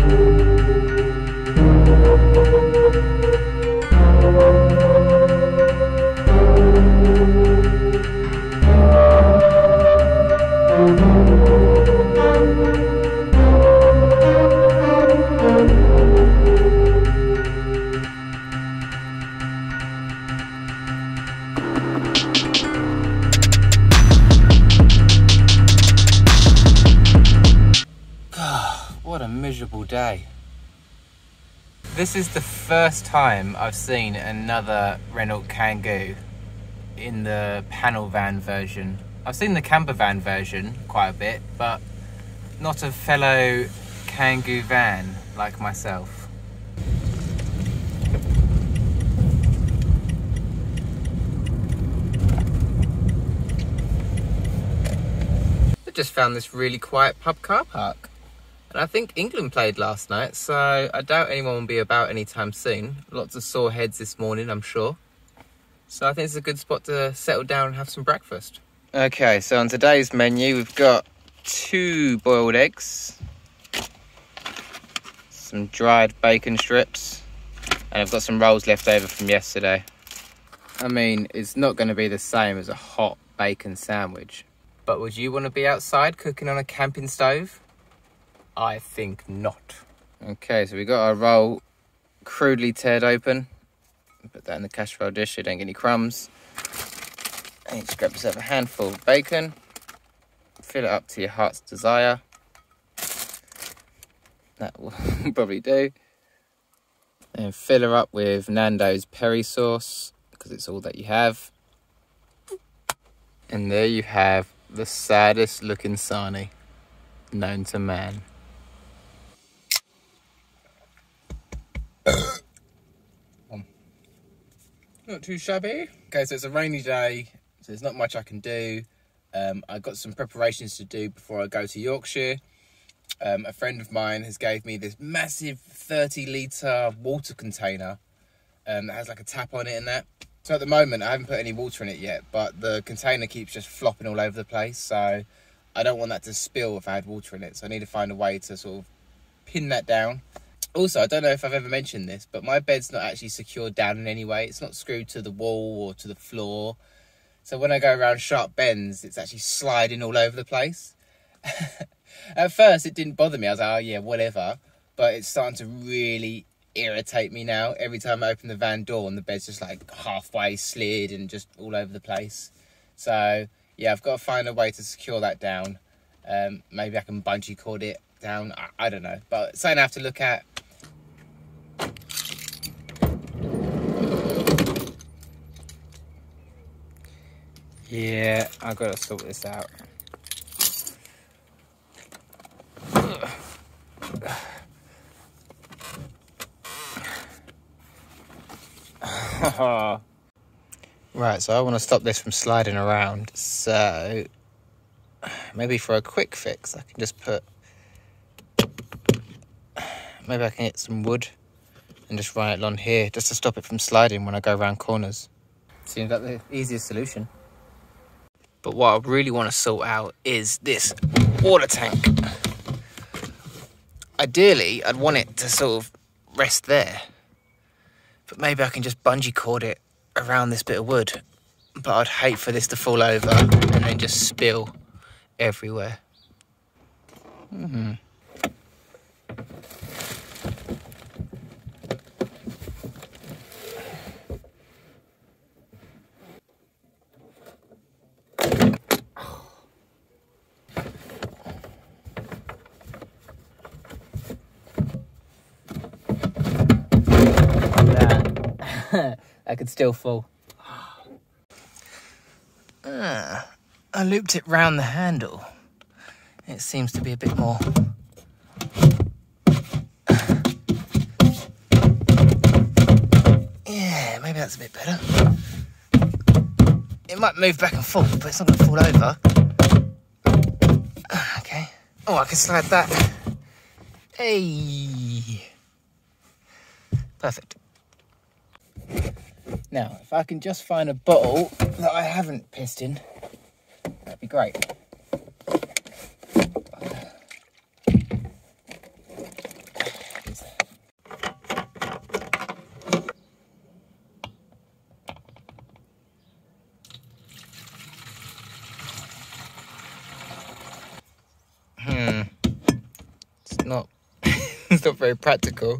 what miserable day. This is the first time I've seen another Renault Kangoo in the panel van version. I've seen the camper van version quite a bit, but not a fellow Kangoo van like myself. I just found this really quiet pub car park. And I think England played last night, so I doubt anyone will be about anytime soon. Lots of sore heads this morning, I'm sure. So I think it's a good spot to settle down and have some breakfast. Okay, so on today's menu, we've got two boiled eggs, some dried bacon strips, and I've got some rolls left over from yesterday. I mean, it's not going to be the same as a hot bacon sandwich, but would you want to be outside cooking on a camping stove? I think not. Okay, so we got our roll crudely teared open. Put that in the casserole dish so you don't get any crumbs. And you just grab yourself a handful of bacon. Fill it up to your heart's desire. That will probably do. And fill her up with Nando's peri sauce because it's all that you have. And there you have the saddest looking sarnie known to man. Not too shabby. Okay, so it's a rainy day, so there's not much I can do. Um, I've got some preparations to do before I go to Yorkshire. Um, a friend of mine has gave me this massive 30 litre water container um, that has like a tap on it and that. So at the moment, I haven't put any water in it yet, but the container keeps just flopping all over the place. So I don't want that to spill if I had water in it. So I need to find a way to sort of pin that down also, I don't know if I've ever mentioned this, but my bed's not actually secured down in any way. It's not screwed to the wall or to the floor. So when I go around sharp bends, it's actually sliding all over the place. At first, it didn't bother me. I was like, oh, yeah, whatever. But it's starting to really irritate me now. Every time I open the van door and the bed's just like halfway slid and just all over the place. So, yeah, I've got to find a way to secure that down. Um, maybe I can bungee cord it down. I, I don't know. But something I have to look at. Yeah, I gotta sort this out. right, so I want to stop this from sliding around. So maybe for a quick fix, I can just put. Maybe I can get some wood and just run it along here just to stop it from sliding when I go around corners. Seems like the easiest solution. But what I really want to sort out is this water tank. Ideally, I'd want it to sort of rest there. But maybe I can just bungee cord it around this bit of wood. But I'd hate for this to fall over and then just spill everywhere. Mm -hmm. I could still fall. Uh, I looped it round the handle. It seems to be a bit more. Yeah, maybe that's a bit better. It might move back and forth, but it's not going to fall over. Okay. Oh, I can slide that. Hey. Perfect. Now, if I can just find a bottle that I haven't pissed in, that'd be great. Hmm. It's not it's not very practical.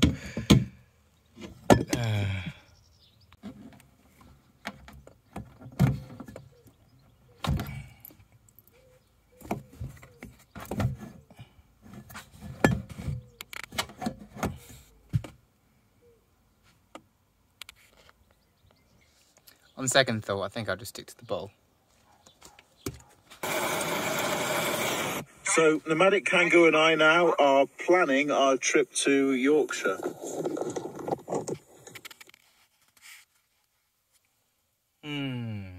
On second thought, I think I'll just stick to the bowl. So, Nomadic Kangoo and I now are planning our trip to Yorkshire. Hmm.